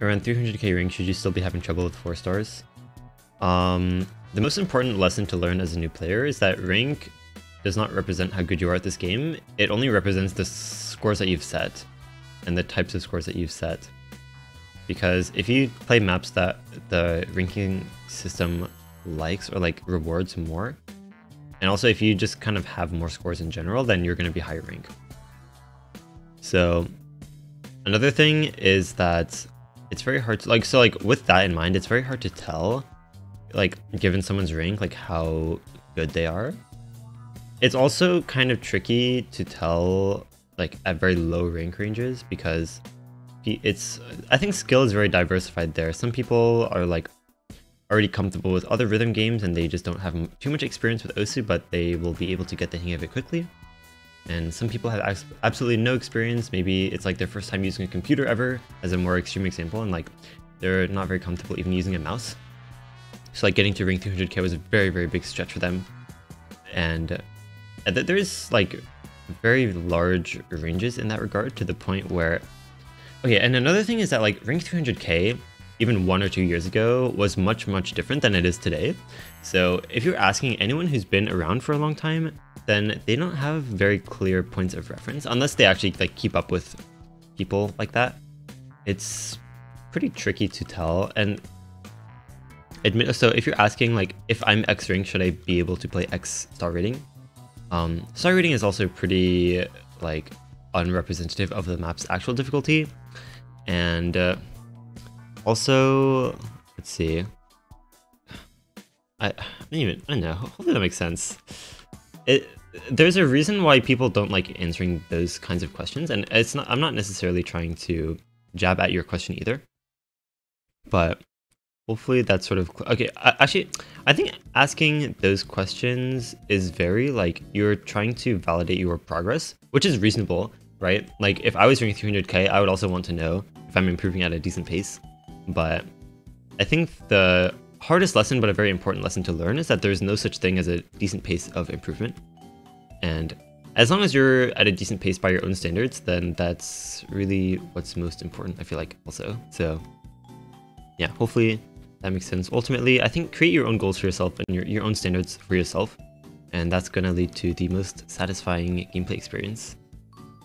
around 300k rank, should you still be having trouble with 4 stars? Um, the most important lesson to learn as a new player is that rank does not represent how good you are at this game. It only represents the scores that you've set and the types of scores that you've set. Because if you play maps that the ranking system likes or like rewards more, and also if you just kind of have more scores in general, then you're going to be higher rank. So another thing is that it's very hard to like, so like with that in mind, it's very hard to tell, like given someone's rank, like how good they are. It's also kind of tricky to tell like at very low rank ranges because it's I think skill is very diversified there. Some people are like already comfortable with other rhythm games and they just don't have too much experience with Osu, but they will be able to get the hang of it quickly. And some people have absolutely no experience. Maybe it's like their first time using a computer ever, as a more extreme example, and like they're not very comfortable even using a mouse. So like getting to rank 300k was a very, very big stretch for them. And uh, there's like very large ranges in that regard to the point where okay and another thing is that like rank 300k even one or two years ago was much much different than it is today so if you're asking anyone who's been around for a long time then they don't have very clear points of reference unless they actually like keep up with people like that it's pretty tricky to tell and admit so if you're asking like if i'm x rank should i be able to play x star rating um, star rating is also pretty like unrepresentative of the map's actual difficulty. And uh, also, let's see. I, I don't even, I don't know, hopefully that makes sense. It, there's a reason why people don't like answering those kinds of questions, and it's not, I'm not necessarily trying to jab at your question either. But hopefully that's sort of okay actually i think asking those questions is very like you're trying to validate your progress which is reasonable right? Like if i was doing 300k i would also want to know if i'm improving at a decent pace. But i think the hardest lesson but a very important lesson to learn is that there's no such thing as a decent pace of improvement and as long as you're at a decent pace by your own standards then that's really what's most important i feel like also so yeah hopefully that makes sense. Ultimately, I think create your own goals for yourself and your, your own standards for yourself. And that's going to lead to the most satisfying gameplay experience.